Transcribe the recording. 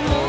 much more.